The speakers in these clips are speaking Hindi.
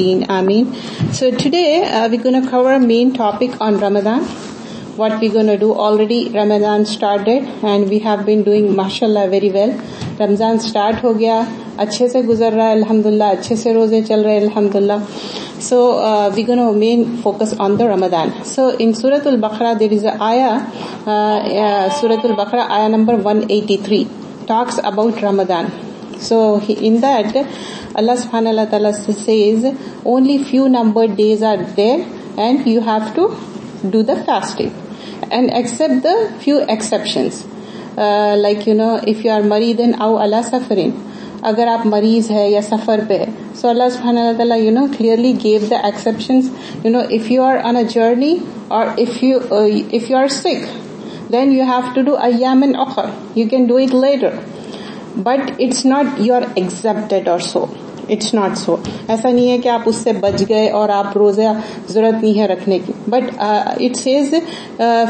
Ameen. So today uh, we're going to cover a main topic on Ramadan. What we're going to do already Ramadan started and we have been doing mashallah very well. Ramadan start हो गया अच्छे से गुजर रहा है अल्हम्दुलिल्लाह अच्छे से रोजे चल रहे हैं अल्हम्दुलिल्लाह so uh, we're going to main focus on the Ramadan. So in Surah Al-Baqarah there is a ayah, uh, uh, Surah Al-Baqarah ayah number 183 talks about Ramadan. So in that Allah subhanahu wa ta'ala says only few numbered days are there and you have to do the fasting and accept the few exceptions uh, like you know if you are married then aw ala safarin अगर आप मरीज है या सफर पे है सो अल्लाह सुबहान ताला you know clearly gave the exceptions you know if you are on a journey or if you if you are sick then you have to do ayyam and ukhar you can do it later but it's not you're exempted or so it's not so ऐसा नहीं है कि आप उससे बच गए और आप रोजा जरूरत नहीं है रखने की बट इट सेज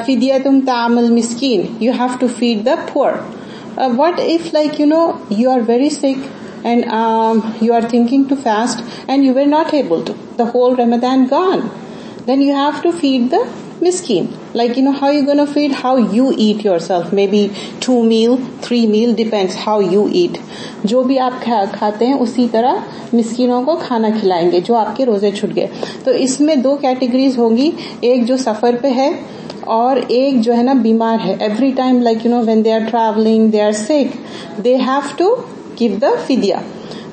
फिदिया तुम तामल मिस्कीन you have to feed the poor what if like you know you are very sick and um, you are thinking to fast and you were not able to the whole ramadan gone then you have to feed the miskin. Like, you know, how you gonna feed? How you eat yourself. Maybe two meal, three meal, depends how you eat. जो भी आप खाते हैं उसी तरह मिस्किनों को खाना खिलाएँगे जो आपके रोज़े छुट गए तो इसमें दो कैटेगरीज होंगी एक जो सफ़र पे है और एक जो है ना बीमार है every time like you know when they are travelling they are sick they have to give the फिदिया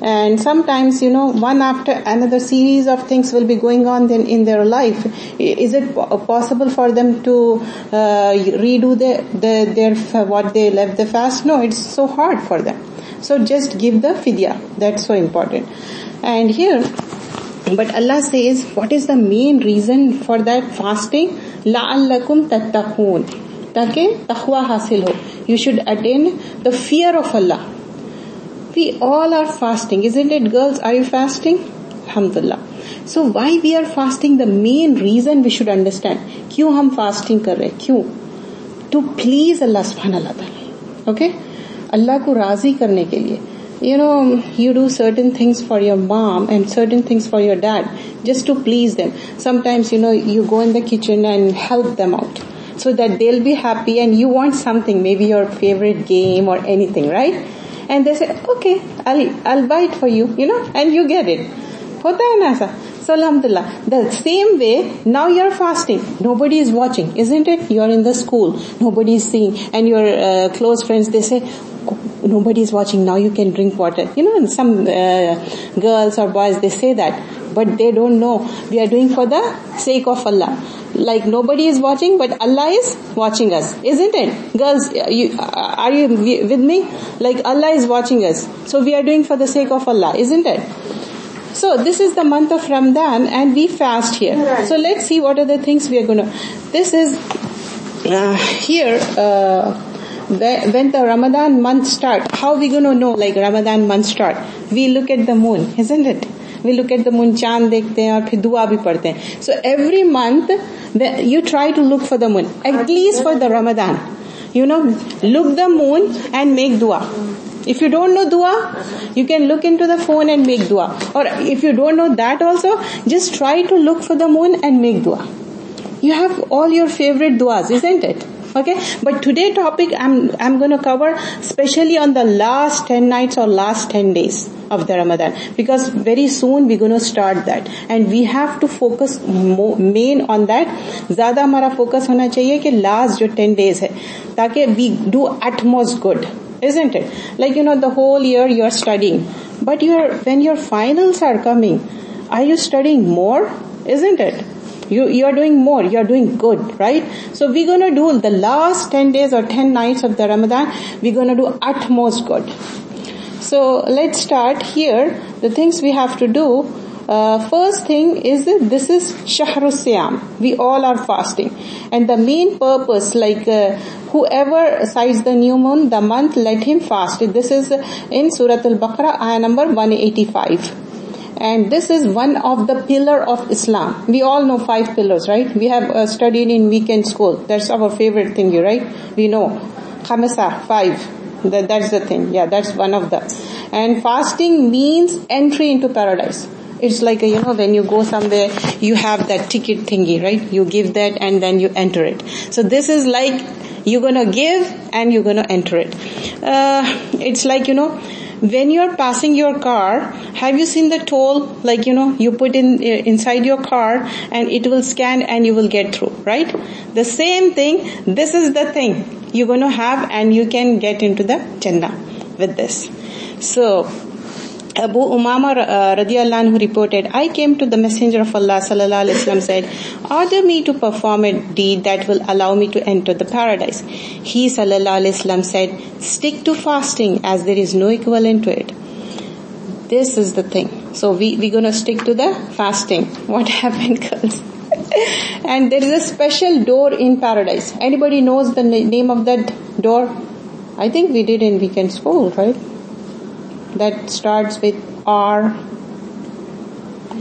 and sometimes you know one after another series of things will be going on then in their life is it possible for them to uh, redo their, their, their what they left the fast no it's so hard for them so just give the fidya that's so important and here but Allah says what is the main reason for that fasting la'allakum tattaqun ताकि तकवा हासिल हो you should attain the fear of Allah We all are fasting, isn't it girls? Are you fasting? Alhamdulillah. So why we are fasting? The main reason we should understand. क्यों हम fasting कर रहे क्यों? To please Allah subhanahu wa ta'ala. Okay? अल्लाह को राज़ी करने के लिए you know you do certain things for your mom and certain things for your dad just to please them sometimes you know you go in the kitchen and help them out so that they'll be happy and you want something maybe your favorite game or anything right and they say, okay, I'll, I'll buy it for you, you know, and you get it. Hota hai na ऐसा so alhamdulillah. The same way now you're fasting. Nobody is watching isn't it? You're in the school. Nobody is seeing. And your uh, close friends they say nobody is watching. Now you can drink water. You know and some uh, girls or boys they say that but they don't know. We are doing for the sake of Allah. Like nobody is watching but Allah is watching us isn't it? Girls you, are you with me? Like Allah is watching us. So we are doing for the sake of Allah isn't it so this is the month of Ramadan and we fast here so let's see what are the things we are going to this is uh, here uh, when the Ramadan month start how we going to know like Ramadan month start we look at the moon isn't it we look at the moon चांद देखते हैं और फिर दुआ भी पढ़ते हैं so every month you try to look for the moon at least for the Ramadan you know look the moon and make dua If you don't know dua, you can look into the phone and make dua. Or if you don't know that also, just try to look for the moon and make dua. You have all your favorite duas, isn't it? okay but today topic i'm i'm going to cover especially on the last 10 nights or last 10 days of the ramadan because very soon we're going to start that and we have to focus more, main on that Zada mara focus hona chahiye ki last jo 10 days hai taki we do utmost good isn't it like you know the whole year you are studying but you are when your finals are coming are you studying more isn't it you, you are doing more. You are doing good, right? So we're to do the last 10 days or 10 nights of the Ramadan. We're to do utmost good. So let's start here. The things we have to do. Uh, first thing is this is Shahrul Siyam. We all are fasting. And the main purpose, like uh, whoever sights the new moon, the month, let him fast. This is in Surah Al-Baqarah, ayah number 185 and this is one of the pillar of Islam. We all know five pillars, right? We have uh, studied in weekend school. That's our favorite thing, right? We know. Khamisa, five. That, that's the thing. Yeah, that's one of the. And fasting means entry into paradise. It's like, you know, when you go somewhere, you have that ticket thingy, right? You give that and then you enter it. So this is like, you're gonna give and you're gonna enter it. Uh, it's like, you know, when you're passing your car, have you seen the toll? Like, you know, you put in uh, inside your car and it will scan and you will get through, right? The same thing, this is the thing you're going to have and you can get into the Jannah with this. So, Abu Umama uh, radiallahu anhu reported, I came to the Messenger of Allah sallallahu alaihi wasallam said, order me to perform a deed that will allow me to enter the paradise. He sallallahu alaihi wasallam said, stick to fasting as there is no equivalent to it. This is the thing. So we, we're gonna stick to the fasting. What happened girls? and there is a special door in paradise. Anybody knows the name of that door? I think we did in weekend school, right? That starts with R.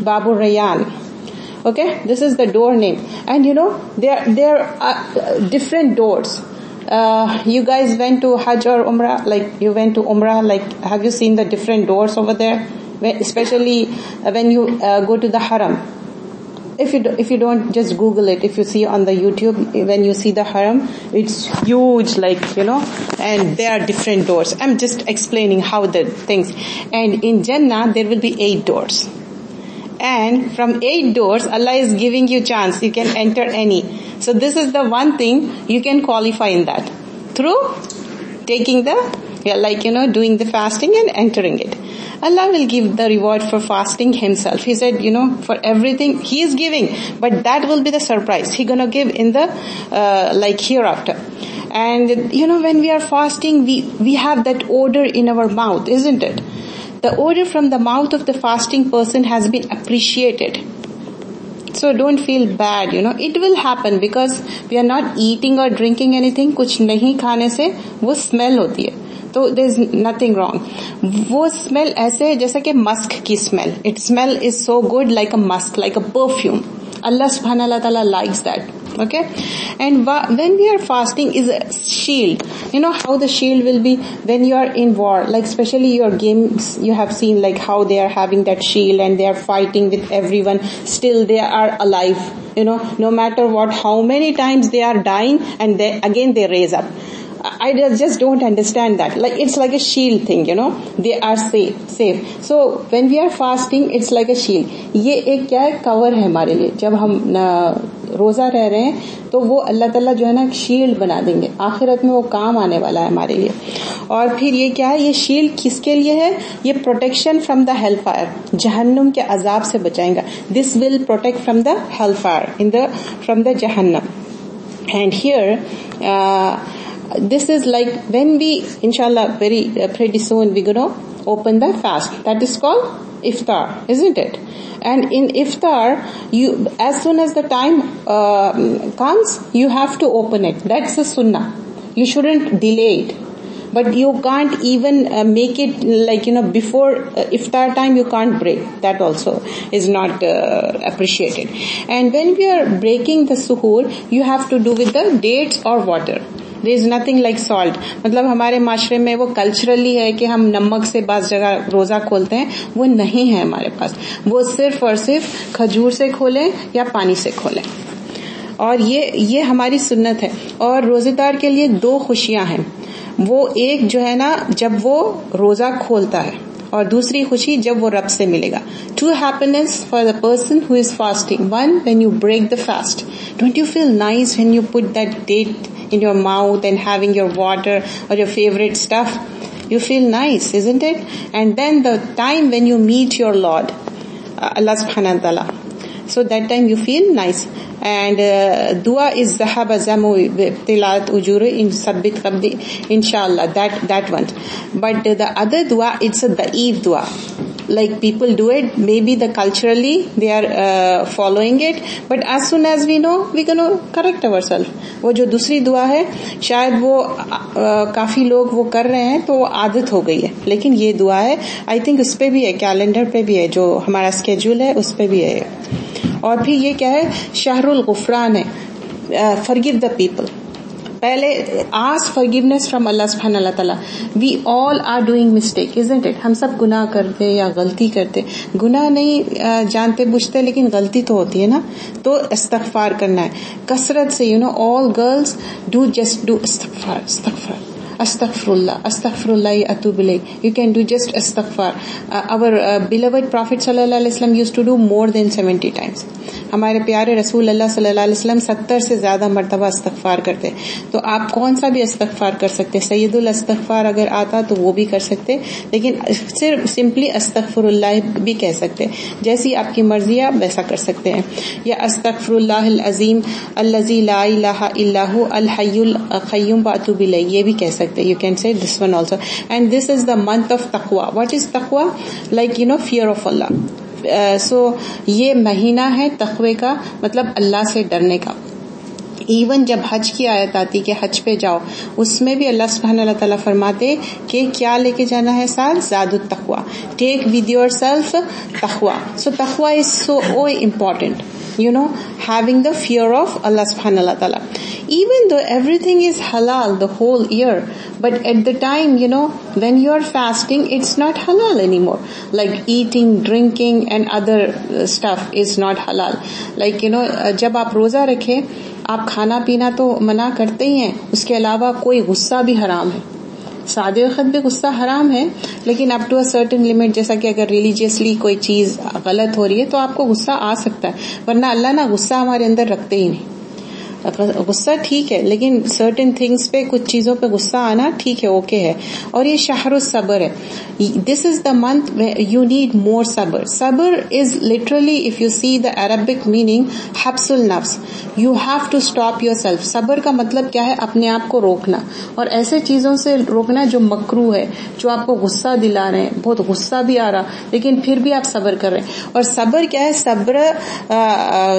Babu Rayyan. Okay, this is the door name, and you know there there are different doors. Uh, you guys went to Hajj or Umrah, like you went to Umrah, like have you seen the different doors over there? Especially when you uh, go to the Haram if you if you don't just google it. If you see on the youtube when you see the haram it's huge like you know and there are different doors. I'm just explaining how the things. And in jannah there will be eight doors. And from eight doors allah is giving you chance. You can enter any. So this is the one thing you can qualify in that. Through taking the yeah, like you know doing the fasting and entering it Allah will give the reward for fasting himself. He said, you know, for everything he is giving, but that will be the surprise. He gonna give in the, uh, like hereafter. And you know, when we are fasting, we, we have that odor in our mouth, isn't it? The odor from the mouth of the fasting person has been appreciated. So don't feel bad, you know. It will happen because we are not eating or drinking anything. कुछ नहीं खाने से वो smell होती है तो देर इज नथिंग रॉन्ग वो स्मेल ऐसे जैसे कि मस्क की smell it smell is so good like a musk like a perfume Allah subhanahu wa ta'ala likes that. Okay? And when we are fasting is a shield. You know how the shield will be when you are in war, like especially your games you have seen like how they are having that shield and they are fighting with everyone. Still they are alive. You know, no matter what, how many times they are dying and they, again they raise up. I just don't understand that. Like it's like a shield thing, you know. They are safe, safe. So when we are fasting, it's like a shield. ये एक क्या है? कवर है हमारे लिए. जब हम रोजा रह रहे हैं तो वो अल्लाह ताला जो है ना शील्ड बना देंगे. आखिरत में वो काम आने वाला है हमारे लिए. और फिर ये क्या है? ये शील्ड किसके लिए है? ये protection from the hell fire जहन्नुम के अजाब से बचाएगा. This will protect from the hell fire in the from the जहन्नम and here this is like when we, inshallah, very uh, pretty soon we're gonna open the fast. That is called iftar, isn't it? And in iftar, you as soon as the time uh, comes, you have to open it. That's the sunnah. You shouldn't delay it. But you can't even uh, make it like you know before uh, iftar time. You can't break. That also is not uh, appreciated. And when we are breaking the suhoor, you have to do with the dates or water. There is nothing like salt मतलब हमारे माशरे में वो कल्चरली है कि हम नमक से बस जगह रोजा खोलते हैं, वो नहीं है हमारे पास। वो सिर्फ़ और सिर्फ़ खजूर से खोलें या पानी से खोलें। और ये ये हमारी सुन्नत है। और रोजेदार के लिए दो खुशियाँ हैं। वो एक जो है ना, जब वो रोजा खोलता है और दूसरी खुशी जब वो रब से मिलेगा two happiness for the person who is fasting one when you break the fast don't you feel nice when you put that date in your mouth and having your water or your favorite stuff, you feel nice, isn't it? And then the time when you meet your Lord, uh, Allah subhanahu wa ta'ala. So that time you feel nice. And uh, dua is zahaba zamu tilat ujuru in sabbit qabdi inshallah that that one. But the other dua it's a da'if dua like people do it maybe the culturally they are uh, following it but as soon as we know we going to correct ourselves वो जो दूसरी दुआ है शायद वो आ, काफ़ी लोग वो कर रहे हैं तो वो आदत हो गई है लेकिन ये दुआ है आई थिंक उस पर भी है कैलेंडर पे भी है जो हमारा स्केड्यूल है उस पर भी है और फिर ये क्या है? शाहरुल गुफरान है। फॉरगिव द पीपल पहले आस फॉरगिवनेस फ्रॉम अल्लाह सुबहान ताला we all are doing mistake isn't it हम सब गुनाह करते या गलती करते। गुनाह नहीं जानते, बुझते, लेकिन गलती तो होती है ना? तो इस्तफार करना है। कसरत से you know all girls do just do इस्तफार इस्तगफार। Astaghfirullah, astaghfirullah atubilay. You can do just astaghfar. Uh, our uh, beloved Prophet sallallahu alaihi wasallam used to do more than 70 times. हमारे प्यारे रसूल अल्लाह सल्लल्लाहु अलैहि वसल्लम सत्तर से ज़्यादा मरतबा इस्तगफार करते तो आप कौन सा भी इस्तगफार कर सकते सैयदुल इस्तगफार अगर आता तो वो भी कर सकते लेकिन सिर्फ़ सिंपली अस्तगफरुल्लाह भी कह सकते जैसी आपकी मर्ज़ी आप वैसा कर सकते हैं या अस्तगफरुल्लाह अजीम अल्लजी ला इलाहा इल्लाहु अल ये भी कह सकते you can say this one also. And this is the month of taqwa. What is taqwa? Like, you know, fear of allah. सो ये महीना है तकवे का मतलब अल्लाह से डरने का इवन जब हज की आयत आती कि हज पे जाओ उसमें भी अल्लाह सुबहान ताला फरमाते कि क्या लेके जाना है साथ जादुत तकवा टेक विद योर सेल्फ तकवा so तखवा is so oh important you know, having the fear of Allah subhanahu wa ta'ala. Even though everything is halal the whole year, but at the time, you know, when you're fasting, it's not halal anymore. Like eating, drinking and other uh, stuff is not halal. Like, you know, uh, जब आप रोजा रखे आप खाना पीना तो मना करते ही हैं उसके अलावा कोई गुस्सा भी हराम है सादे वक्त पे गुस्सा हराम है, लेकिन up to a certain limit जैसा कि अगर रिलीजियसली कोई चीज़ गलत हो रही है तो आपको गुस्सा आ सकता है, वरना अल्लाह ना गुस्सा हमारे अंदर रखते ही नहीं। गुस्सा ठीक है, लेकिन सर्टेन थिंग्स पे कुछ चीज़ों पे गुस्सा आना ठीक है ओके है। और ये शाहरुख सबर है। This is the month you need more सबर सबर is literally if you see the Arabic meaning हब्सुल नफ्स you have to stop yourself सबर का मतलब क्या है? अपने आप को रोकना। और ऐसे चीज़ों से रोकना जो मकरू है, जो आपको गुस्सा दिला रहे हैं। बहुत गुस्सा भी आ रहा, लेकिन फिर भी आप सबर कर रहे हैं। और सबर क्या है? सब्र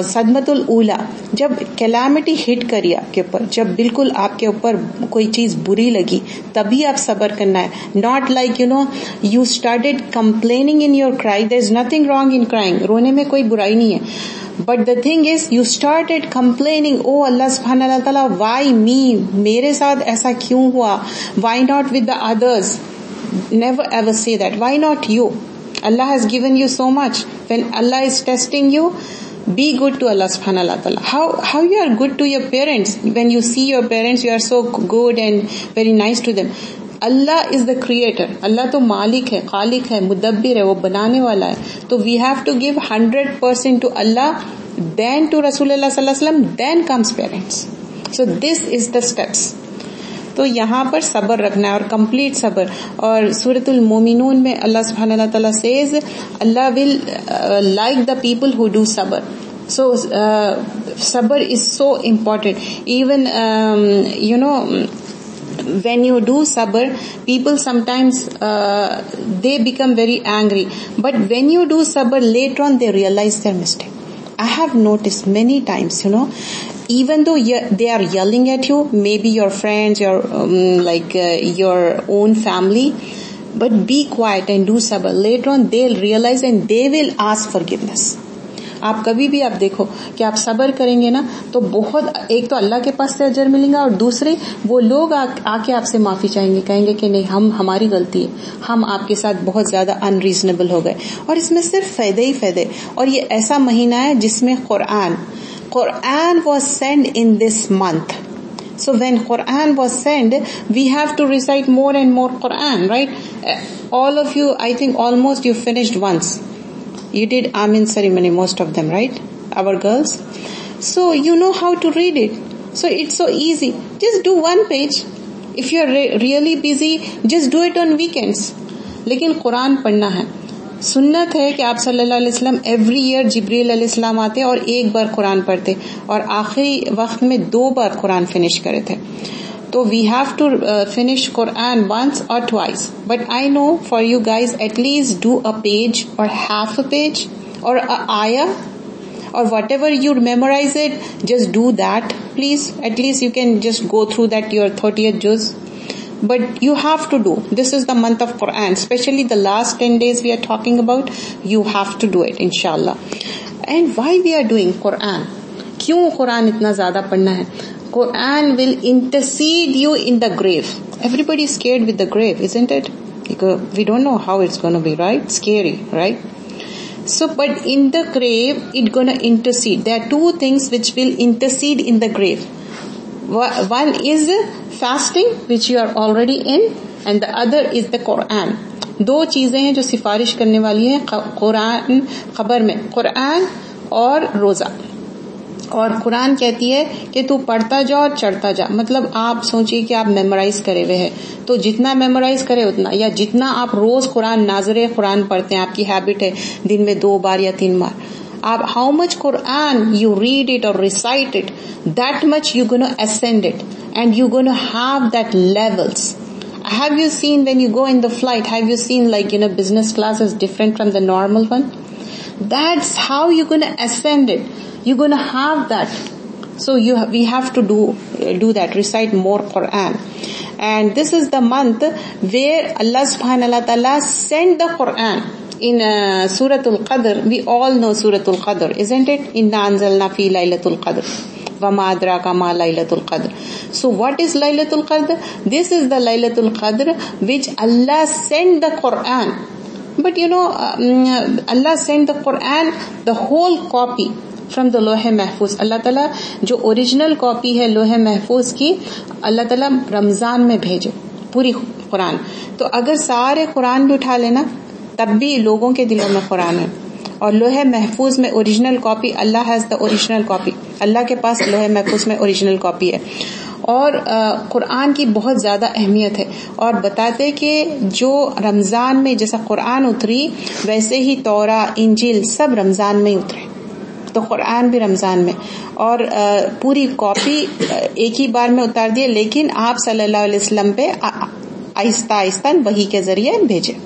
सदमतुल उला। जब कैलामिटी कैलेमिटी हिट करी आपके ऊपर। जब बिल्कुल आपके ऊपर कोई चीज़ बुरी लगी तभी आप सबर करना है। Not like you know you started complaining in your cry there is nothing wrong in crying रोने में कोई बुराई नहीं है। But the thing is you start started complaining ओ अल्लाह सुबहान ताला वाई मी मेरे साथ ऐसा क्यों हुआ? Why not with the others never ever say that why not you Allah has given you so much when Allah is testing you, be good to Allah subhanahu wa ta'ala. How, how you are good to your parents. When you see your parents, you are so good and very nice to them. Allah is the creator Allah तो मालिक है खालिक है मुदब्बिर है वो बनाने वाला है तो we have to give hundred percent to Allah then to रसूल then comes parents so this is the steps तो यहाँ पर सबर रखना है और कंप्लीट सबर और सूरतुल मोमिनून में अल्लाह सुबहान ताला says Allah will like the people who do सबर so uh, sabr is so um, you know when you do sabr people sometimes uh, they become very angry but when you do sabr later on they realize their mistake i have noticed many times you know even though they are yelling at you, maybe your friends, your um, like uh, your own family, but be quiet and do sabr. Later on, they'll realize and they will ask forgiveness. आप कभी भी आप देखो कि आप सबर करेंगे ना तो बहुत एक तो अल्लाह के पास से अजर मिलेगा और दूसरे वो लोग आ, आके आपसे माफ़ी चाहेंगे कहेंगे कि नहीं हम हमारी गलती है हम आपके साथ बहुत ज़्यादा अनरीजनेबल हो गए और इसमें सिर्फ़ फ़ायदे ही फ़ायदे और ये ऐसा महीना है जिसमें Quran Quran was sent in this month. So when Quran was sent, we have to recite more and more Quran, right? Uh, all of you, I think almost you finished once. You did Amin ceremony, most of them, right? Our girls. So you know how to read it. So it's so easy. Just do one page. If you're re- really busy, just do it on weekends. लेकिन कुरान पढ़ना है सुन्नत है कि आप सल्लल्लाहु अलैहि वसल्लम एवरी ईयर जिब्रील अलैहिस्सलाम आते और एक बार कुरान पढ़ते और आखिरी वक्त में दो बार कुरान फिनिश करे थे। तो we have to finish Quran once or twice but I know for you guys at least do a page or half a page or a आया or whatever you memorize it, just do that, please. At least you can just go through that, your 30th juz. but you have to do this is the month of quran especially the last 10 days we are talking about you have to do it inshallah and why we are doing quran क्यों कुरान इतना ज्यादा पढ़ना है Quran will intercede you in the grave. Everybody is scared with the grave, isn't it? Because we don't know how it's going to be, right? Scary, right? So, but in the grave, it's going to intercede. There are two things which will intercede in the grave. One is fasting, which you are already in, and the other is the Quran. दो चीज़ें हैं जो सिफारिश करने वाली है कुरान खबर में। कुरान और रोजा। और कुरान कहती है कि तू पढ़ता जा और चढ़ता जा। मतलब आप सोचिए कि आप मेमोराइज करे हुए हैं। तो जितना मेमोराइज करे उतना। या जितना आप रोज कुरान नाजरे कुरान पढ़ते हैं आपकी हैबिट है दिन में दो बार या तीन बार। how much Quran you read it or recite it, that much you're going to ascend it and you're going to have that levels. Have you seen when you go in the flight, have you seen like, you know, business class is different from the normal one? That's how you're going to ascend it. You're going to have that. So you we have to do, uh, do that, recite more Quran and this is the month where Allah subhanahu wa ta'ala sent the Quran in uh, Suratul Qadr, we all know Suratul Qadr, isn't it? Inna anzalna fi laylatul Qadr. Wama adraka ma Lailatul Qadr. So what is laylatul Qadr? This is the laylatul Qadr which Allah sent the Quran. But you know, um, Allah sent the Quran, the whole copy, From the Lohe Mahfuz. Allah ताला jo original copy hai Lohe Mahfuz ki, Allah ताला Ramzan mein bhejo. Puri Quran. To agar saare Quran bhi utha lena, तब भी लोगों के दिलों में कुरान है। और लोहे महफूज में original copy Allah has the original copy Allah के पास लोहे महफूज में ओरिजिनल कॉपी है। और कुरान की बहुत ज़्यादा अहमियत है। और बताते कि जो रमज़ान में जैसा कुरान उतरी, वैसे ही तौरा, इंजिल सब रमज़ान में उतरे। तो कुरान भी रमज़ान में। और पूरी कॉपी एक ही बार में उतार दिए, लेकिन आप सल्लल्लाहु अलैहि वसल्लम पे आहिस्ता आहिस्ता वही के ज़रिए भेजे।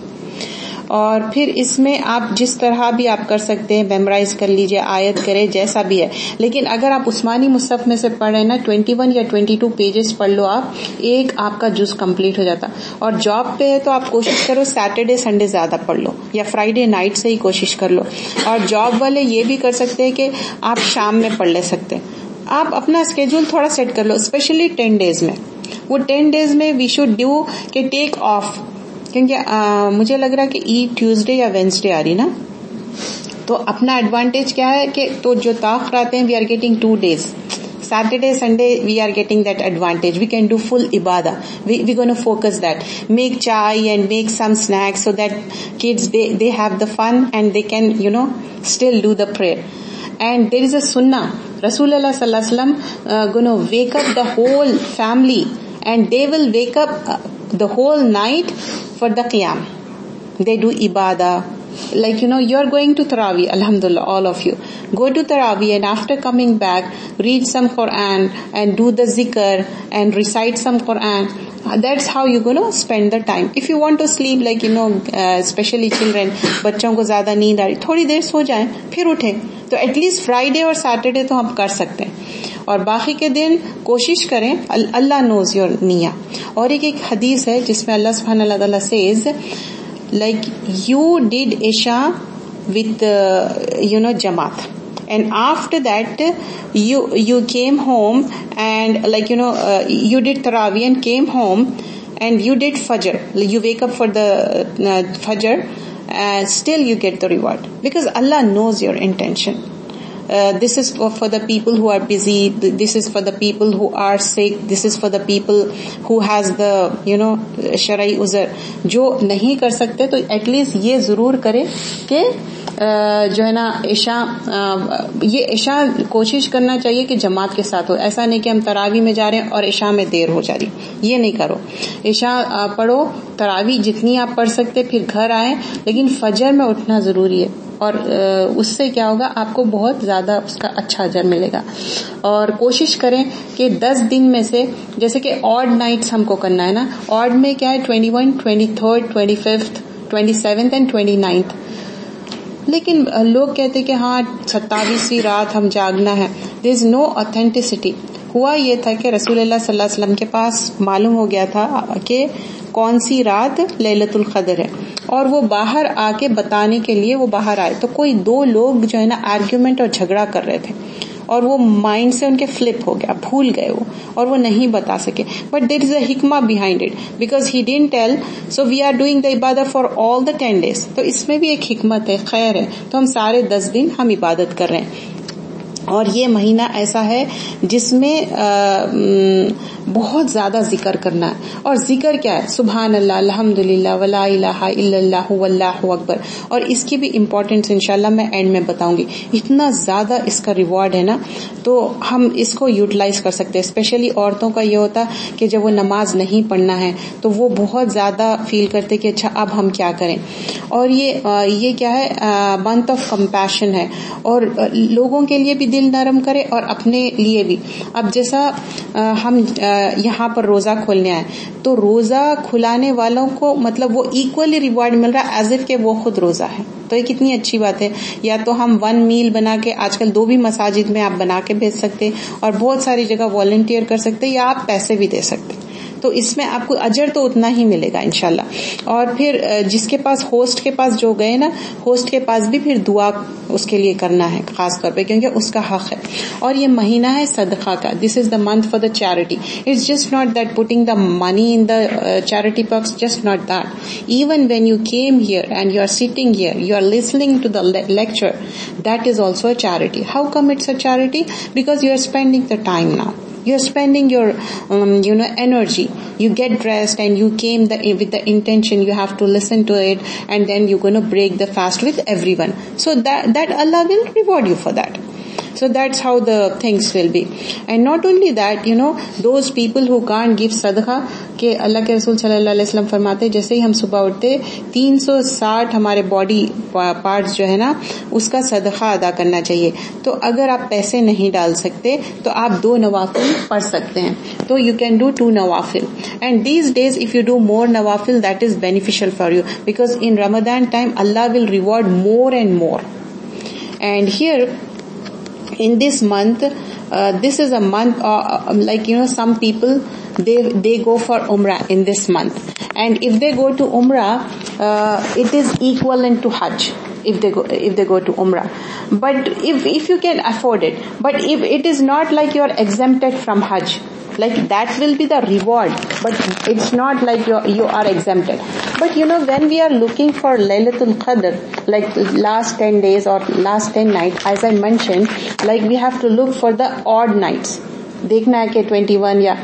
और फिर इसमें आप जिस तरह भी आप कर सकते हैं मेमोराइज कर लीजिए, आयत करें, जैसा भी है। लेकिन अगर आप उस्मानी मुस्तफ में से पढ़ रहे ना 21 या 22 पेजेस पढ़ लो आप, एक आपका जूस कंप्लीट हो जाता। और जॉब पे है तो आप कोशिश करो सैटरडे संडे ज़्यादा पढ़ लो, या फ्राइडे नाइट से ही कोशिश कर लो। और जॉब वाले ये भी कर सकते हैं कि आप शाम में पढ़ ले सकते हैं। आप अपना स्केड्यूल थोड़ा सेट कर लो स्पेशली टेन डेज़ में। वो टेन डेज़ में वी शुड डू के टेक ऑफ़ क्योंकि मुझे लग रहा है कि ई ट्यूजडे या वेंसडे आ रही ना? तो अपना एडवांटेज क्या है कि तो जो ताक रहते हैं we are getting two days Saturday Sunday we are getting that advantage we can do full इबादा we go no focus that make chai and make some snacks so that kids they have the fun and they can you know still do the prayer and there is a सुन्ना रसूल Allah Sallam gonna wake up the whole family and they will wake up uh, the whole night for the qiyam. They do ibadah. Like, you know, you're going to Taraweeh, Alhamdulillah, all of you. Go to Taraweeh and after coming back, read some Quran and do the zikr and recite some Quran. That's how you're going to spend the time. If you want to sleep, like, you know, uh, especially children, बच्चों को ज्यादा नींद आ रही थोड़ी देर सो जाएं फिर उठें तो एटलीस्ट फ्राइडे और सैटरडे तो हम कर सकते हैं और बाकी के दिन कोशिश करें अल्लाह नोज़ योर निया और एक एक हदीस है जिसमें अल्लाह सुबहान Allah says like you did Isha with you know Jamaat and after that you you came home and like you know you did तरावी and came home and you did फजर you wake up for the फजर and still you get the reward because Allah knows your intention uh, this is for, for the people who are busy this is for the people who are sick this is for the people who has the you know शरई उजर जो नहीं कर सकते तो एटलीस्ट ये ज़रूर करें कि जो है ना, ईशा ये ईशा कोशिश करना चाहिए कि जमात के साथ हो। ऐसा नहीं कि हम तरावी में जा रहे हैं और ईशा में देर हो जा रही। ये नहीं करो। ईशा पढ़ो, तरावी जितनी आप पढ़ सकते, फिर घर आए, लेकिन फजर में उठना ज़रूरी है। और उससे क्या होगा, आपको बहुत ज़्यादा उसका अच्छा अजर मिलेगा। और कोशिश करें कि 10 दिन में से, जैसे कि ऑड नाइट्स हमको करना है ना ऑड में क्या है twenty one twenty third twenty fifth twenty seventh and twenty ninth लेकिन लोग कहते कि हाँ सत्तावीसवीं रात हम जागना है। दर इज़ नो ऑथेंटिसिटी हुआ ये था कि रसूल वसल्लम के पास मालूम हो गया था कि कौन सी रात ललतुल कदर है। और वो बाहर आके बताने के लिए वो बाहर आए। तो कोई दो लोग जो है ना आर्ग्यूमेंट और झगड़ा कर रहे थे। और वो माइंड से उनके फ्लिप हो गया, भूल गए वो, और वो नहीं बता सके। But there is a behind it because he didn't tell so we are doing the इबादत for all the ten days तो इसमें भी एक हिकमत है, खैर है। तो हम सारे दस दिन हम इबादत कर रहे हैं। और ये महीना ऐसा है जिसमें बहुत ज़्यादा ज़िक्र करना है। और ज़िक्र क्या है? सुबहान अल्लाह अल्हम्दुलिल्लाह, वला अकबर। और इसकी भी इम्पोर्टेंस इंशाल्लाह मैं एंड में बताऊँगी। इतना ज़्यादा इसका रिवॉर्ड है ना तो हम इसको यूटिलाइज कर सकते हैं। स्पेशली औरतों का ये होता कि जब वो नमाज़ नहीं पढ़ना है तो वो बहुत ज़्यादा फील करते कि अच्छा अब हम क्या करें? और ये ये क्या है? मंथ ऑफ़ कंपैशन है। और लोगों के लिए भी दिल नरम करे और अपने लिए भी। अब जैसा हम यहाँ पर रोजा खोलने आए तो रोजा खुलाने वालों को मतलब वो इक्वली रिवॉर्ड मिल रहा है एज इफ़ के वो खुद रोजा है। तो ये कितनी अच्छी बात है। या तो हम वन मील बना के, आजकल दो भी मसाजिद में आप बना के भेज सकते और बहुत सारी जगह वॉलंटियर कर सकते या आप पैसे भी दे सकते तो इसमें आपको अजर तो उतना ही मिलेगा इनशाला और फिर जिसके पास होस्ट के पास जो गए ना, होस्ट के पास भी फिर दुआ उसके लिए करना है, खास तौर पे, क्योंकि उसका हक है। और ये महीना है सदका का। This is the month for the charity it's just not that putting the money in the charity box just not that even when you came here and you are sitting here you are listening to the lecture that is also a charity how come it's a charity because you are spending the time now you're spending your um, you know energy. You get dressed and you came the, with the intention you have to listen to it and then you're going to break the fast with everyone. So that that allah will reward you for that so that's how the things will be. And not only that, you know, those people who can't give sadaqah, कि अल्लाह के रसूल सल्लल्लाहु अलैहि वसल्लम फरमाते जैसे ही हम सुबह उठते 360 हमारे बॉडी पार्ट्स जो है ना उसका सदका अदा करना चाहिए तो अगर आप पैसे नहीं डाल सकते तो आप दो नवाफिल पढ़ सकते हैं तो you can do two नवाफिल and these days if you do more नवाफिल that is beneficial for you because in Ramadan time Allah will reward more and more and here in this month uh, this is a month uh, um, like you know some people they they go for umrah in this month. And if they go to umrah uh, it is equivalent to hajj if they go if they go to umrah. But if if you can afford it. But if it is not like you are exempted from hajj like that will be the reward but it's not like you you are exempted but you know when we are looking for laylatul qadr like last 10 days or last 10 nights as i mentioned like we have to look for the odd nights देखना है कि 21 या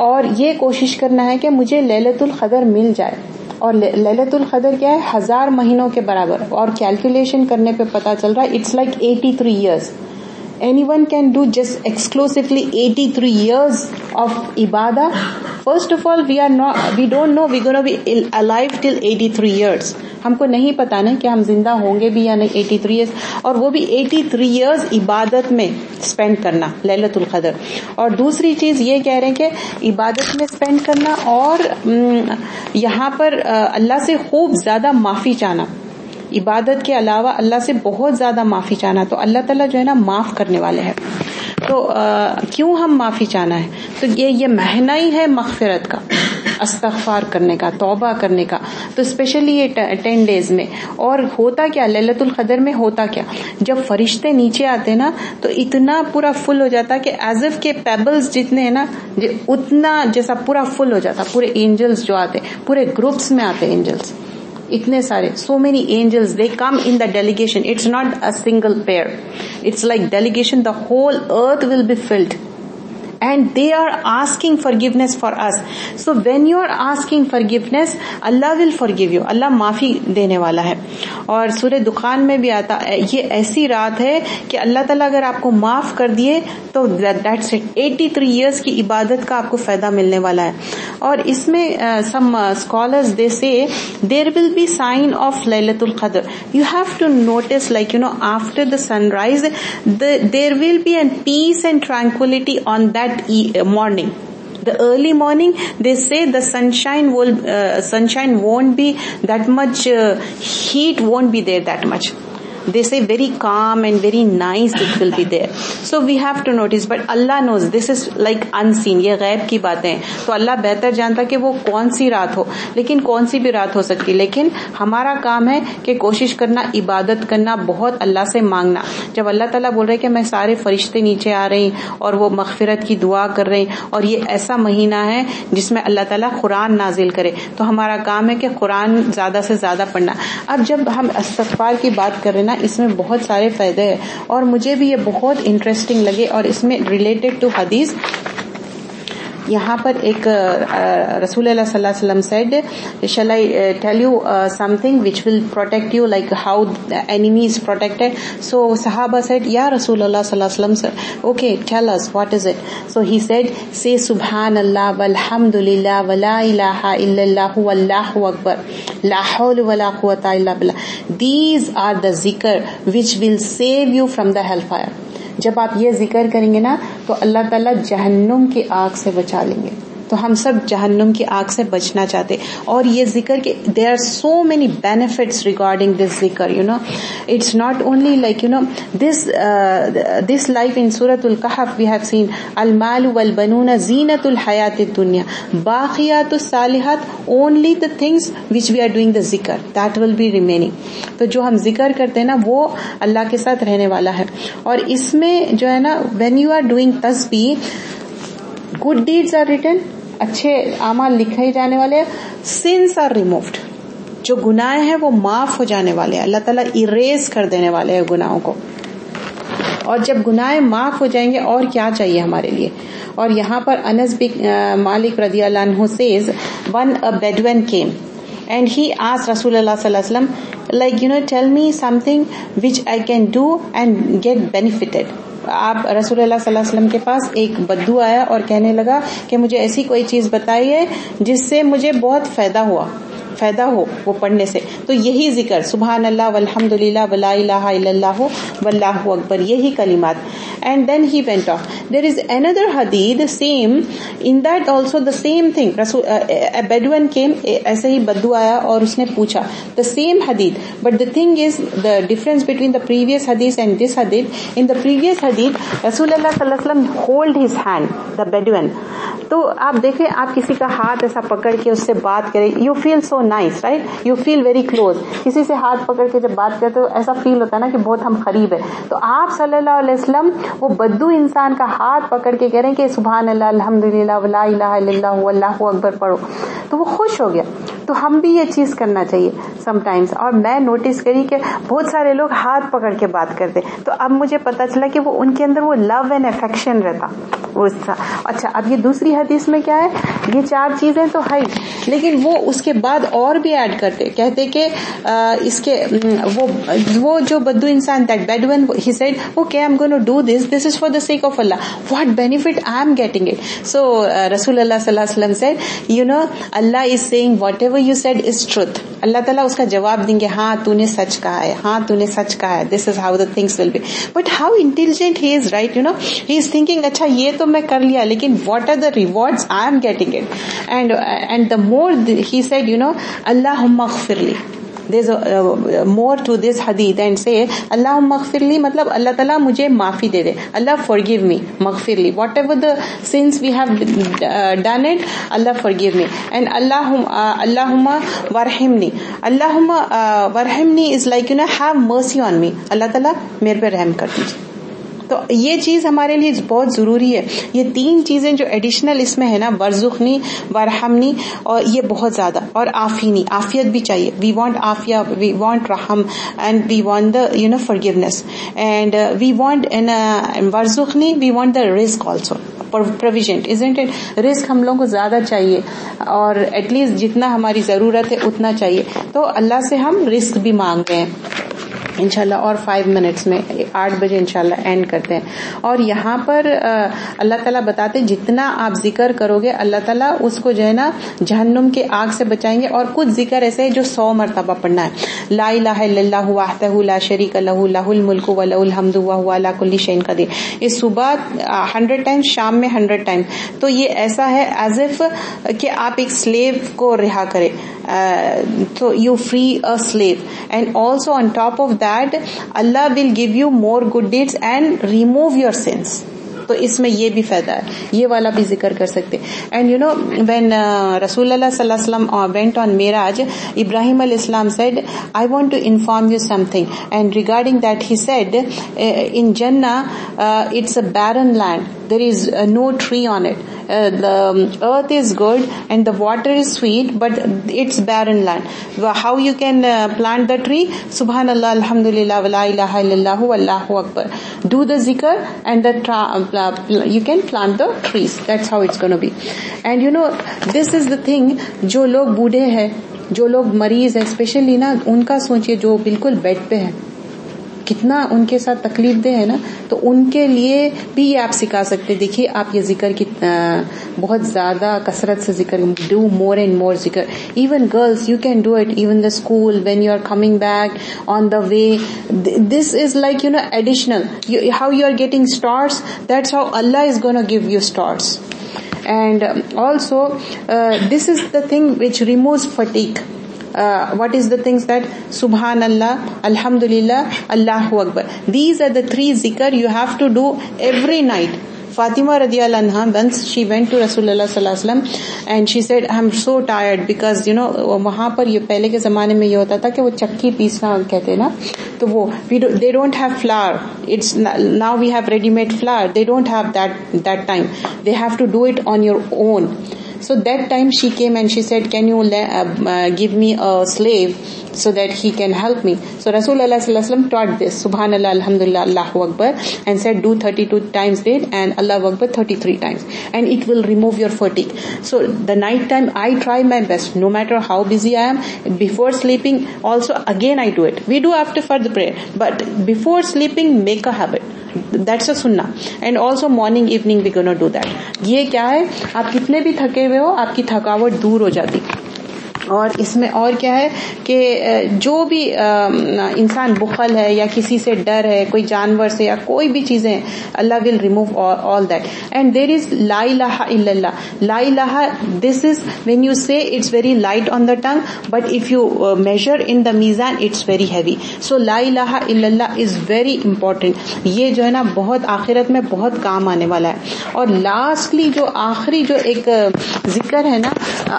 और ये कोशिश करना है कि मुझे लैलतुल कदर मिल जाए और लैलतुल कदर क्या है हज़ार महीनों के बराबर और कैलकुलेशन करने पे पता चल रहा है it's like 83 years anyone can do just exclusively 83 years of ibadah. First of all, we are not, we don't know we're going to be alive till 83 years. हमको नहीं पता ना कि हम ज़िंदा होंगे भी या नहीं 83 इयर्स और वो भी 83 इयर्स इबादत में स्पेंड करना, ललतुल कदर. और दूसरी चीज़ ये कह रहे हैं कि इबादत में स्पेंड करना और यहाँ पर अल्लाह से खूब ज़्यादा माफ़ी चाहना। इबादत के अलावा अल्लाह से बहुत ज़्यादा माफ़ी चाहना तो अल्लाह तला जो है ना माफ़ करने वाले हैं। तो क्यों हम माफ़ी चाहना है? तो ये ये महना ही है मगफिरत का अस्तफार करने का, तौबा करने का। तो स्पेशली ये टेन डेज़ में। और होता क्या, ललतुल कदर में होता क्या? जब फरिश्ते नीचे आते ना तो इतना पूरा फुल हो जाता कि एज के पेबल्स जितने हैं ना उतना जैसा पूरा फुल हो जाता। पूरे एंजल्स जो आते, पूरे ग्रुप्स में आते angels so many angels they come in the delegation. It's not a single pair. It's like delegation the whole earth will be filled. And they are asking forgiveness for us. So when you are asking forgiveness, allah will forgive you. Allah maafi देने वाला है और सूर्य दुकान में भी आता, ये ऐसी रात है कि अल्लाह ताला अगर आपको माफ़ कर दिए तो दैट्स इट 83 इयर्स की इबादत का आपको फ़ायदा मिलने वाला है। और इसमें some scholars they say there will be sign of Lailatul कदर you have to notice like you know after the sunrise there will be an peace and tranquility on that that e- morning. The early morning they say the sunshine will uh, sunshine won't be that much uh, heat won't be there that much they say very calm and very nice it will be there. So we have to notice, but Allah knows this is like unseen. ये गैब की बातें हैं तो अल्लाह बेहतर जानता कि वो कौन सी रात हो लेकिन कौन सी भी रात हो सकती लेकिन हमारा काम है कि कोशिश करना इबादत करना बहुत अल्लाह से मांगना जब अल्लाह ताला बोल रहे कि मैं सारे फरिश्ते नीचे आ रहे और वो मगफिरत की दुआ कर रहे और ये ऐसा महीना है जिसमें अल्लाह ताला कुरान नाजिल करे तो हमारा काम है कि कुरान ज़्यादा से ज़्यादा पढ़ना अब जब हम इस्तफार की बात कर रहे ना इसमें बहुत सारे फ़ायदे हैं। और मुझे भी ये बहुत इंटरेस्टिंग लगे और इसमें रिलेटेड टू हदीस यहाँ पर एक रसूल वसल्लम said shall I tell you something which will protect you like how enemy is protected so सहाबा सेड या रसूल वसल्लम okay tell us what is it so he said say सुबहान अल्लाह वल्हम्दुलिल्लाह वला इलाहा इल्लल्लाहु वल्लाहु अकबर ला हौल वला कुव्वता इल्ला बिल्लाह दीज आर द जिक्र which will save you from the hellfire जब आप ये ज़िक्र करेंगे ना तो अल्लाह ताला जहन्नुम की आग से बचा लेंगे। तो हम सब जहन्नुम की आग से बचना चाहते और ये ज़िक्र के there are so many benefits regarding this ज़िक्र you know it's not only like you know this this life in सूरत कहफ वी हैव सीन अल माल वल बनून जीनतुल हयात दुनिया बाकियात सालिहात only the things which we are doing the ज़िक्र दैट विल बी रिमेनिंग तो जो हम ज़िक्र करते हैं ना, वो अल्लाह के साथ रहने वाला है। और इसमें जो है ना वेन यू आर डूइंग तस्बी गुड डीड्स आर रिटर्न अच्छे आमाल लिखे जाने वाले सिंस आर रिमूव्ड जो गुनाह है, वो माफ़ हो जाने वाले हैं। अल्लाह ताला इरेज कर देने वाले हैं गुनाहों को। और जब गुनाह माफ़ हो जाएँगे, और क्या चाहिए हमारे लिए? और यहाँ पर अनस बिक मालिक रदी says one a bedouin came and he आस रसूल like you know tell me something which I can do and get benefited आप रसूल वसल्लम के पास एक बद्दू आया और कहने लगा कि मुझे ऐसी कोई चीज़ बताइए जिससे मुझे बहुत फ़ायदा हुआ, फ़ायदा हो वो पढ़ने से। तो यही ज़िक्र सुबह अल्लाह वलहमदुल्ला वलाह वल्लाह अकबर, यही कलिमात। And then he went off there is another Hadid same in that also the same thing bedouin came ऐसे ही बद्दू आया और उसने पूछा. The same Hadid but the thing is the difference between the previous हदीस एंड दिस हदीद इन द प्रीवियस हदीद रसूल hold his hand the bedouin तो आप देखें, आप किसी का हाथ ऐसा पकड़ के उससे बात करें you feel so nice right you feel very close किसी से हाथ पकड़ के जब बात करते हो, ऐसा फील होता है ना कि बहुत हम करीब है. तो आप सल्लल्लाहु अलैहि वसल्लम वो बद्दू इंसान का हाथ पकड़ के कह रहे हैं कि सुबह अल्लाह अल्हम्दुलिल्लाह अकबर, पढ़ो। तो वो खुश हो गया। तो हम भी ये चीज़ करना चाहिए समटाइम्स और मैं नोटिस करी कि बहुत सारे लोग हाथ पकड़ के बात करते। तो अब मुझे पता चला कि वो उनके अंदर वो लव एंड अफेक्शन रहता। वो अच्छा अब ये दूसरी हदीस में क्या है? ये चार चीज़ें तो है, लेकिन वो उसके बाद और भी ऐड करते। कहते कि इसके वो वो जो बद्दू इंसान that bedouin he said okay I am do this this is for the sake of Allah what benefit I am getting it so रसूल अल्लाह सल्लल्लाहु अलैहि वसल्लम said you know Allah is saying whatever you said is truth Allah ताला उसका जवाब देंगे हाँ तूने सच कहा है हाँ तूने सच कहा है this is how the things will be but how intelligent he is right you know he is thinking अच्छा ये तो मैं कर लिया लेकिन what are the rewards I am getting it and and the more he said you know Allah मगफिरली uh, more to this hadith and say Allah maghfirli matlab Allah ta'ala mujhe maafi de de Allah forgive me maghfirli whatever the sins we have uh, done it Allah forgive me and Allahumma uh, Allahumma warhamni Allahumma uh, warhamni is like you know have mercy on me Allah ta'ala मेरे पे रहम कर दीजिए तो ये चीज़ हमारे लिए बहुत ज़रूरी है। ये तीन चीज़ें जो एडिशनल इसमें है ना वर्जुखनी वरहमनी और ये बहुत ज़्यादा। और आफीनी आफियत भी चाहिए। वी वांट आफिया वी वांट रहम and we want the you know forgiveness and we want in वर्जुखनी we want the risk also provision isn't it risk हम लोगों को ज़्यादा चाहिए। और एटलीस्ट जितना हमारी ज़रूरत है, उतना चाहिए। तो अल्लाह से हम रिस्क भी मांग रहे हैं। इनशाला और फाइव मिनट्स में, आठ बजे इनशाला एंड करते हैं। और यहाँ पर अल्लाह ताला बताते जितना आप ज़िक्र करोगे, अल्लाह ताला उसको जो है ना, जहन्नुम के आग से बचाएँगे। और कुछ ज़िक्र ऐसे है जो सौ मरतबा पढ़ना है। ला ला शरीक लहू, लाहुल मुल्क वलहुल हमदु ला शैन कदीर। ये सुबह हंड्रेड टाइम शाम में हंड्रेड टाइम तो ये ऐसा है एज इफ़ कि आप एक स्लेव को रिहा करें। You free a a and also on top of of that Allah will give you more good deeds and remove your sins तो इसमें ये भी फ़ायदा है ये वाला भी ज़िक्र कर सकते एंड यू नो व्हेन रसूल वसल्लम वेंट ऑन मेराज Ibrahim Islam said I want to inform you something and regarding that he said in जन्ना it's a barren land there is uh, no tree on it. Uh, the um, earth is good and the water is sweet, but it's barren land. How you can uh, plant the tree? Subhanallah, Alhamdulillah, wa la ilaha illallah, Allahu Akbar. Do the zikr and the tra- you can plant the trees that's how it's gonna be and you know this is the thing जो लोग बूढ़े हैं, जो लोग मरीज़ है स्पेशली ना, उनका सोचिए, जो बिल्कुल बेड पे है कितना उनके साथ तकलीफ़ दे है ना तो उनके लिए भी ये आप सिखा सकते देखिए आप ये ज़िक्र की बहुत ज़्यादा कसरत से ज़िक्र डू मोर एंड मोर ज़िक्र। Even girls you can do it even the school when you are coming back on the way this is like you know additional how you are getting stars that's how Allah is gonna give you stars and also uh, this is the thing which removes fatigue. uh, what is the things that subhanallah alhamdulillah allahu akbar these are the three zikr you have to do every night Fatima radiallahu anha once she went to Rasulullah sallallahu alaihi wasallam and she said I'm so tired because you know वहां पर ये पहले के जमाने में ये होता था कि वो चक्की पीसना कहते हैं ना तो वो we do, they don't have flour it's now we have ready made flour they don't have that that time they have to do it on your own so that time she came and she said, can you uh, give me a slave so that he can help me? So Rasulullah taught this, Subhanallah, Alhamdulillah, Allahu Akbar and said do 32 times it and Allahu Akbar 33 times and it will remove your fatigue. So the night time I try my best no matter how busy I am. Before sleeping also again I do it. We do after for the prayer but before sleeping make a habit. That's a सुनना and also morning evening we gonna do that ये क्या है आप कितने भी थके हुए हो आपकी थकावट दूर हो जाती और इसमें और क्या है कि जो भी इंसान बुखल है या किसी से डर है, कोई जानवर से या कोई भी चीज़ें, Allah will remove all that and there is लाई लाहा इल्लल्लाह. ला इलाहा this is when you say it's very light on the tongue but if you measure in the Meezaan it's very heavy so ला इलाहा इल्लल्लाह इज़ वेरी इंपॉर्टेंट ये जो है ना, बहुत आखिरत में बहुत काम आने वाला है. और लास्टली जो आखिरी जो एक ज़िक्र है ना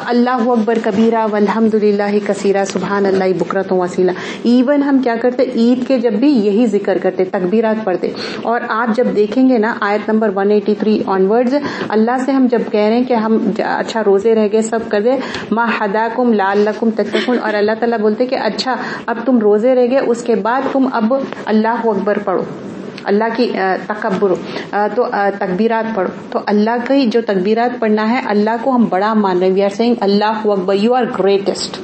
अल्लाह अकबर कबीरा अल्हम्दुलिल्लाह कसीरा सुबहान अल्लाह बकरत वसीला। इवन हम क्या करते, ईद के जब भी यही ज़िक्र करते, तकबीरात पढ़ते। और आप जब देखेंगे ना, आयत नंबर 183 ऑनवर्ड्स अल्लाह से हम जब कह रहे हैं कि हम अच्छा रोज़े रह गए, सब कर दे, माँ हदाकुम लाकुम तत्कुन और अल्लाह तला बोलते कि अच्छा अब तुम रोज़े रह गए, उसके बाद तुम अब अल्लाह अकबर पढ़ो। अल्लाह की तकबर तो तकबीरात पढ़ो। तो अल्लाह की जो तकबीरात पढ़ना है, अल्लाह को हम बड़ा मान रहे we are saying Allah you are greatest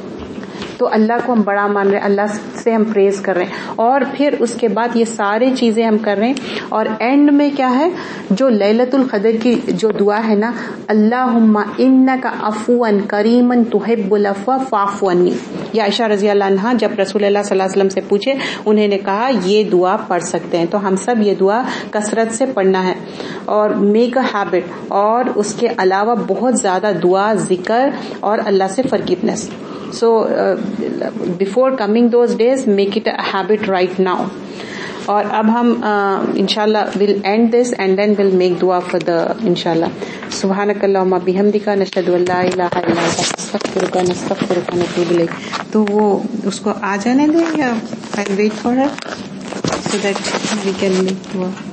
तो अल्लाह को हम बड़ा मान रहे हैं, अल्लाह से हम प्रेज कर रहे हैं। और फिर उसके बाद ये सारी चीज़ें हम कर रहे हैं। और एंड में क्या है? जो लैलतुल कदर की जो दुआ है ना, अल्लाहुम्मा इन्नका अफुअन करीमन तुहिब्बुल अफवा ये आयशा रज़ी अल्लाह जब वसल्लम से पूछे उन्होंने कहा, ये दुआ पढ़ सकते हैं। तो हम सब ये दुआ कसरत से पढ़ना है। और मेक अ हैबिट और उसके अलावा बहुत ज़्यादा दुआ, ज़िक्र और अल्लाह से forgiveness So uh, before coming those days, make it a habit right now. और अब हम इंशाल्लाह will end this and then will make दुआ फॉर द इंशाल्लाह सुबहानक अल्लाहुम्मा बिहमदिका नशहदु अल्ला इलाहा इल्ला अंत नस्तगफिरुका नस्तगफिरुका नतूबु इलैक तो वो उसको आ जाने दें या I wait for her so that we can make दुआ